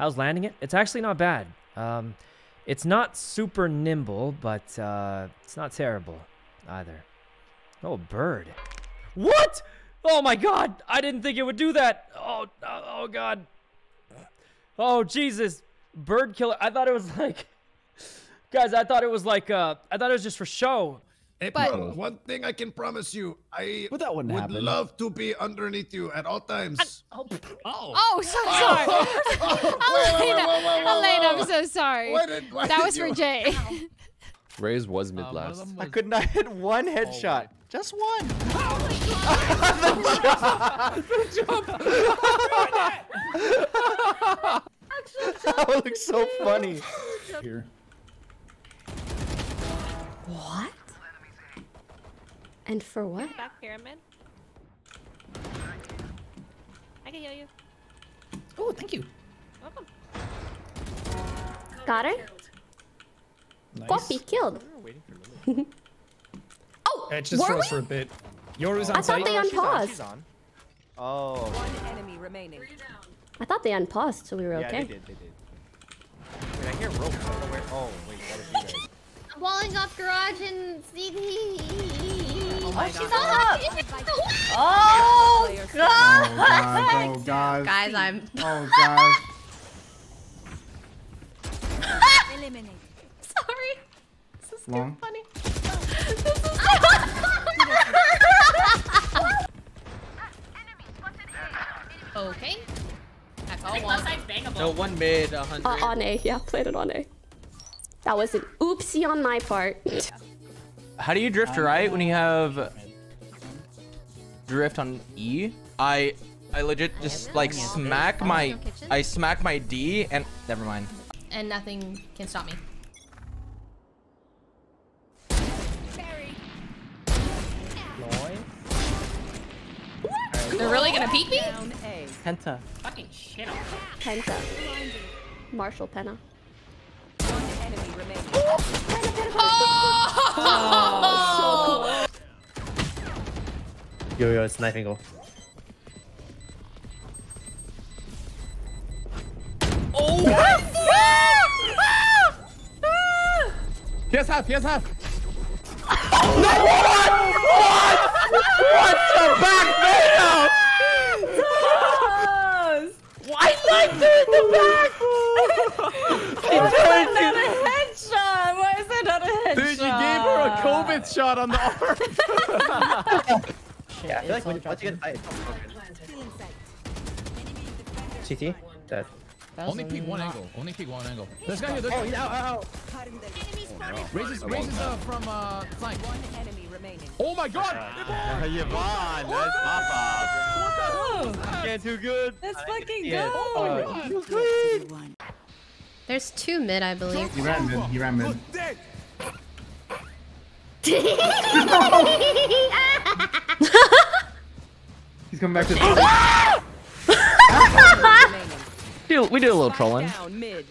How's landing it? It's actually not bad. Um, it's not super nimble, but uh, it's not terrible either. Oh, bird. What? Oh my god! I didn't think it would do that! Oh, oh, oh god. Oh, Jesus. Bird killer. I thought it was like... Guys, I thought it was like, uh, I thought it was just for show. Hey, But- bro, one thing I can promise you, I But that wouldn't would happen. love to be underneath you at all times. Oh. oh, Oh, so oh. sorry. Oh. Elena, Elena, I'm so sorry. Why did- why That did was for Jay. Ray's was mid last. I could not hit one headshot. Just one. that would look so funny. Here. What? And for what? Back pyramid. I can heal you. Oh, thank you. Welcome. Got her? Nice. Copy, killed. oh, It oh, just were we? for a bit. Yoru's I on thought site. they unpaused. on. Oh. One enemy remaining. I thought they unpaused, so we were Yeah, okay. they did. They did. Wait, I hear ropes. I don't know where. Oh, wait, that was you guys. Walling off garage and CD. Oh my she's God. up! Oh, Player Oh god, oh god. Guys, I'm Oh gosh. Eliminate. sorry. This is too Long. funny. Okay. That's all one. No, one mid, a hundred. Uh, on A, yeah, played it on A. That was an oopsie on my part. How do you drift right when you have drift on E? I I legit just like smack my I smack my D and never mind. And nothing can stop me. They're really gonna peek me? Penta. Fucking shit. Penta. Marshal Penna. One enemy remaining. Oh! Yo, yo, sniping goal. Here's half, here's half. Why not do the back? headshot. Why is that not a headshot? Dude, you gave her a shot on the arm. Yeah, I feel like when, once you get tired. CT? Dead. Only peek one angle. Only peek one angle. This guy here. This Oh, yeah, ow, ow. raises, raises uh, from uh, flank. One enemy remaining. Oh my god! Yvonne, that's Papa. Can't too good. Let's fucking Yeah. There's two mid, I believe. He ran mid. He ran mid. He's coming back to remaining. Do- We do a little trolling. Down.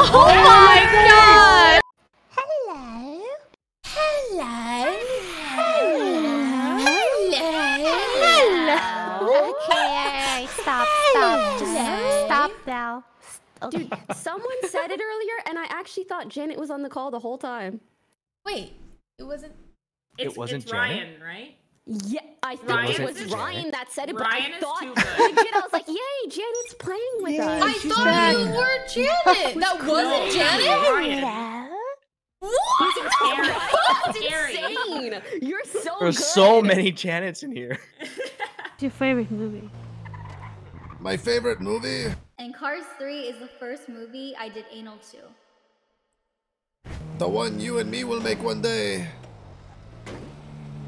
Oh my oh god! Hello. Hello. Hello. Hello. Okay, stop, stop. Just stop now. Dude, someone said it earlier, and I actually thought Janet was on the call the whole time. Wait, it wasn't. It wasn't Janet. right? Yeah, I think Ryan, it is was Ryan Janet? that said it, but Ryan I is thought too good. legit, I was like, "Yay, Janet's playing with us." I thought you were Janet. That wasn't Janet. What? That's Scary. insane. You're so There's good. so many Janets in here. What's your favorite movie? My favorite movie? And Cars 3 is the first movie I did anal to. The one you and me will make one day.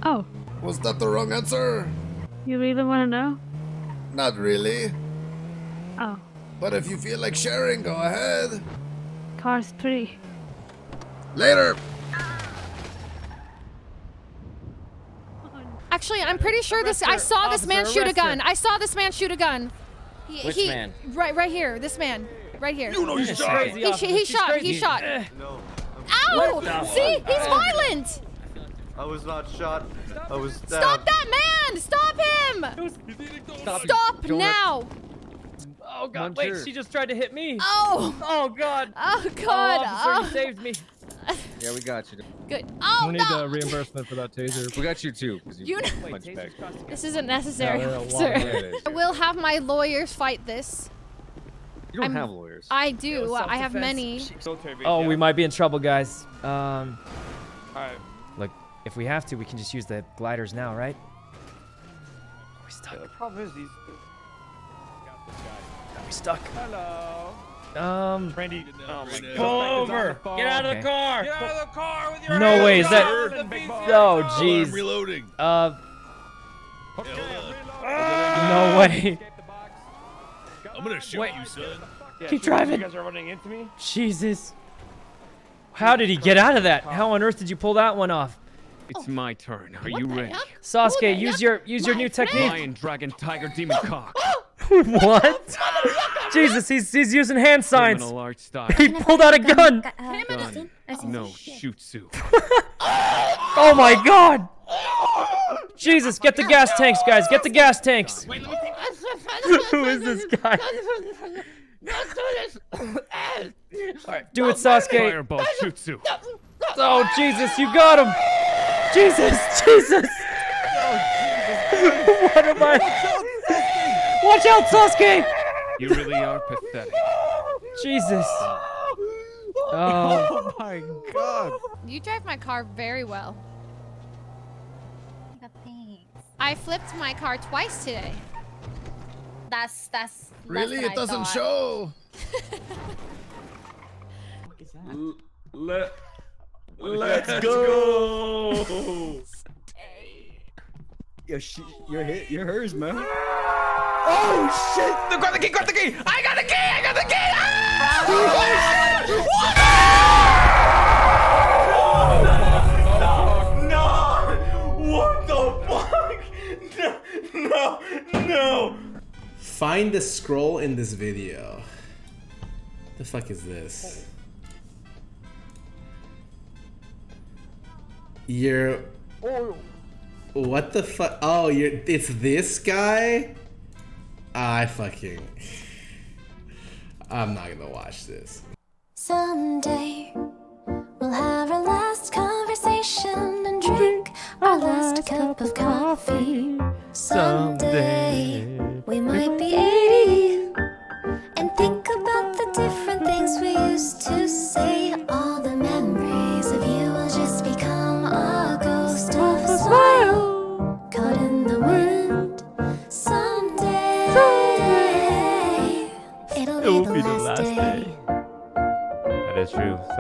Oh, Was that the wrong answer? you really want to know? Not really. Oh, But if you feel like sharing, go ahead. Cars 3. Later. Actually, I'm pretty sure this. I saw this man shoot a gun. I saw this man shoot a gun. He, Which he- man? Right, right here. This man, right here. You know you She's shot. crazy, He, sh- he officer. She's shot. He shot. Eh. Ow! See, he's violent. I was not shot. I was stabbed. Stop that man! Stop him! Stop, Stop now! Oh god, wait, she just tried to hit me. Oh! Oh god. Oh Oh, god! officer, Oh, you saved me. Yeah, we got you. good. Oh We need no! uh, reimbursement for that taser. We got you too. 'cause You- Wait, punched back. taser's crossed again. This isn't necessary, Yeah, yeah, officer. walk Yeah, it is. I will have my lawyers fight this. You don't I'm- have lawyers. I do. was I have many. Oh, we might be in trouble, guys. Um, Alright. look, if we have to, we can just use the gliders now, right? Are we stuck? The problem is these. Are we stuck? Hello. Um, Randy. Oh my god. Pull over. Get out of the car. Get out of the car with your no hands way, is that? up. Oh, I'm jeez. reloading. Uh, Okay, no way. I'm gonna shoot Wait. you, son. Keep driving. You guys are running into me. Jesus. How did he get out of that? How on earth did you pull that one off? It's my turn. Are you ready? Sasuke, use your use your new technique. Lion, dragon, tiger, demon, cock. what? Jesus, he's he's using hand signs. Criminal art style. He pulled out a gun. Gun. No, shootsu. Oh my god. Jesus, get the gas tanks, guys. Get the gas tanks. Who is this guy? Alright, do it, Sasuke. Fireball, shootsu. Oh, Jesus, you got him. Jesus, Jesus. Oh, what am I? Watch out, Sasuke. You really are pathetic. Jesus. Oh. oh, my god. You drive my car very well. I flipped my car twice today. That's that's. Really? less than It I doesn't thought. show. Let, let's go. Yo, she, you're hit. You're hers, man. Oh shit! Grab the key! Grab the key! I got the key! I got the key! What the fuck? No, no, no. Find the scroll in this video. The fuck is this? You're. Oh. What the fuck? Oh, you're. It's this guy? I fucking. I'm not gonna watch this. Someday we'll have our last conversation and drink our last cup of coffee. Someday we might be 80 and think about the different things we used to say.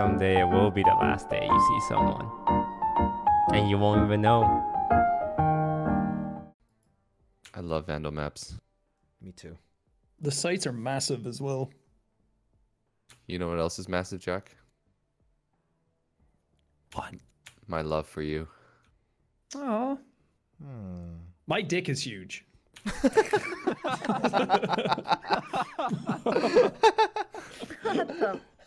Someday it will be the last day you see someone. And you won't even know. I love Vandal maps. Me too. The sites are massive as well. You know what else is massive, Jack? What? My love for you. Oh. My dick is huge.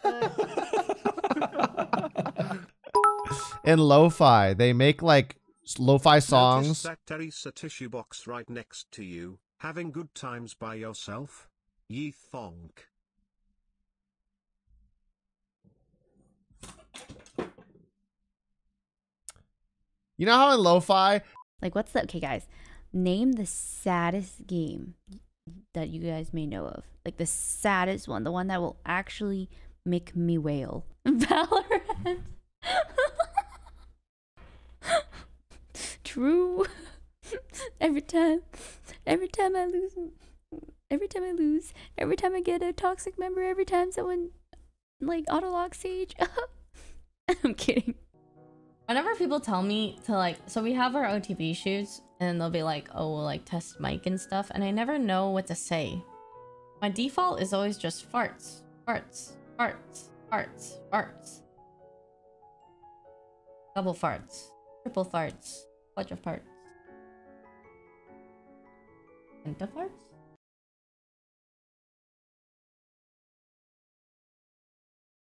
In lo-fi, they make like s- lo-fi Notice songs. that there is a tissue box right next to you, having good times by yourself? Ye thonk. You know how in lo-fi, Like, what's the okay, guys? Name the saddest game that you guys may know of. Like the saddest one, the one that will actually make me wail. Valorant. True. every time, every time I lose, every time I lose, every time I get a toxic member, every time someone like autolog Sage. I'm kidding. Whenever people tell me to like, so we have our OTV shoots, and they'll be like, "Oh, we'll like test mic and stuff," and I never know what to say. My default is always just farts, farts, farts, farts, farts, double farts, triple farts, Bunch of farts, penta farts.